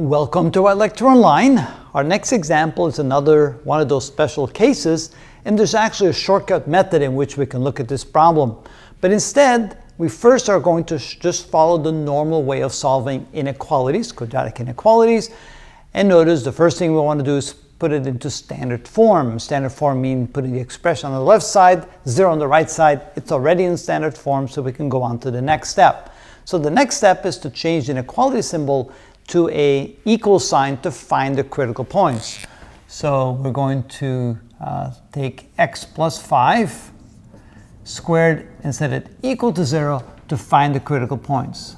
Welcome to ilectureonline. Our next example is another one of those special cases, and there's actually a shortcut method in which we can look at this problem. But instead, we first are going to just follow the normal way of solving inequalities, quadratic inequalities. And notice the first thing we want to do is put it into standard form. Standard form means putting the expression on the left side, zero on the right side. It's already in standard form, so we can go on to the next step. So the next step is to change the inequality symbol to a equal sign to find the critical points. So we're going to uh, take x plus 5 squared and set it equal to 0 to find the critical points.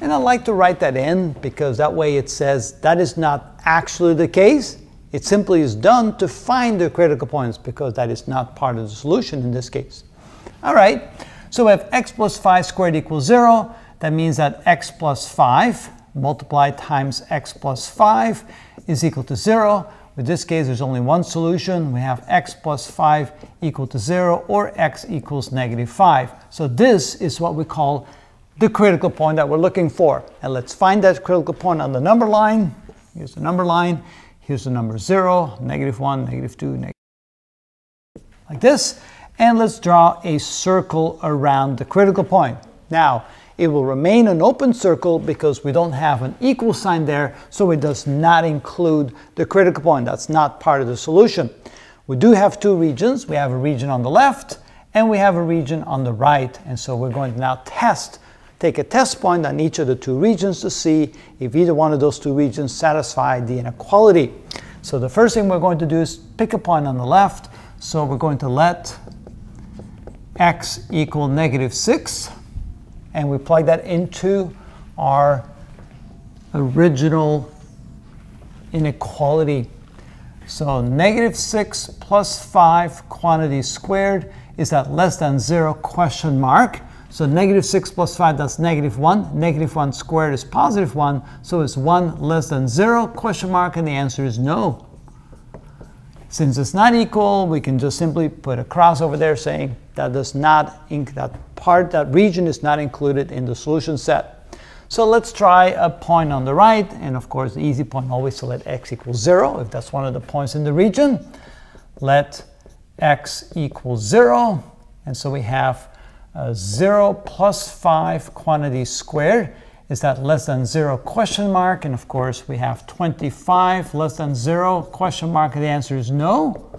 And I like to write that in because that way it says that is not actually the case. It simply is done to find the critical points because that is not part of the solution in this case. All right, so we have x plus 5 squared equals 0. That means that x plus 5 multiplied times x plus 5 is equal to 0. In this case, there's only one solution. We have x plus 5 equal to 0 or x equals negative 5. So this is what we call the critical point that we're looking for. And let's find that critical point on the number line. Here's the number line. Here's the number 0, negative 1, negative 2, negative like this. And let's draw a circle around the critical point. Now, it will remain an open circle because we don't have an equal sign there, so it does not include the critical point. That's not part of the solution. We do have two regions. We have a region on the left and we have a region on the right. And so we're going to now test take a test point on each of the two regions to see if either one of those two regions satisfy the inequality. So the first thing we're going to do is pick a point on the left. So we're going to let x equal negative 6, and we plug that into our original inequality. So negative 6 plus 5 quantity squared is that less than 0 question mark. So negative 6 plus 5, that's negative 1. Negative 1 squared is positive 1. So it's 1 less than 0, question mark, and the answer is no. Since it's not equal, we can just simply put a cross over there saying that does not, that part, that region is not included in the solution set. So let's try a point on the right, and of course the easy point always to let x equal 0, if that's one of the points in the region. Let x equal 0, and so we have uh, 0 plus 5 quantity squared. Is that less than 0 question mark? And of course we have 25 less than 0 question mark. The answer is no,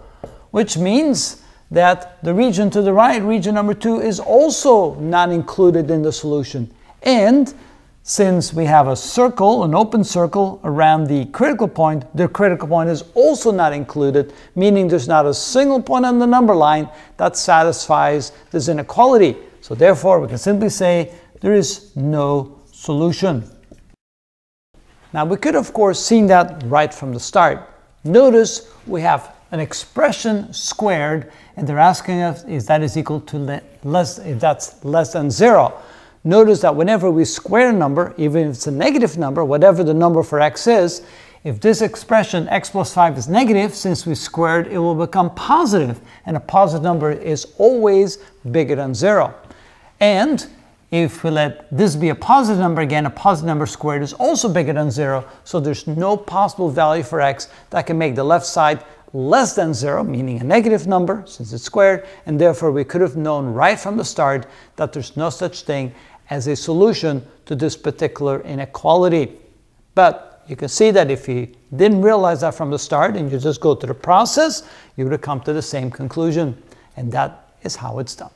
which means that the region to the right, region number 2, is also not included in the solution. And since we have a circle, an open circle around the critical point, the critical point is also not included, meaning there's not a single point on the number line that satisfies this inequality. So therefore, we can simply say there is no solution. Now we could of course seen that right from the start. Notice we have an expression squared and they're asking us if that is equal to less if that's less than zero. Notice that whenever we square a number, even if it's a negative number, whatever the number for x is, if this expression x plus 5 is negative, since we squared, it will become positive, and a positive number is always bigger than 0. And if we let this be a positive number again, a positive number squared is also bigger than 0, so there's no possible value for x that can make the left side less than 0, meaning a negative number, since it's squared, and therefore we could have known right from the start that there's no such thing as a solution to this particular inequality. But you can see that if you didn't realize that from the start and you just go through the process, you would have come to the same conclusion. And that is how it's done.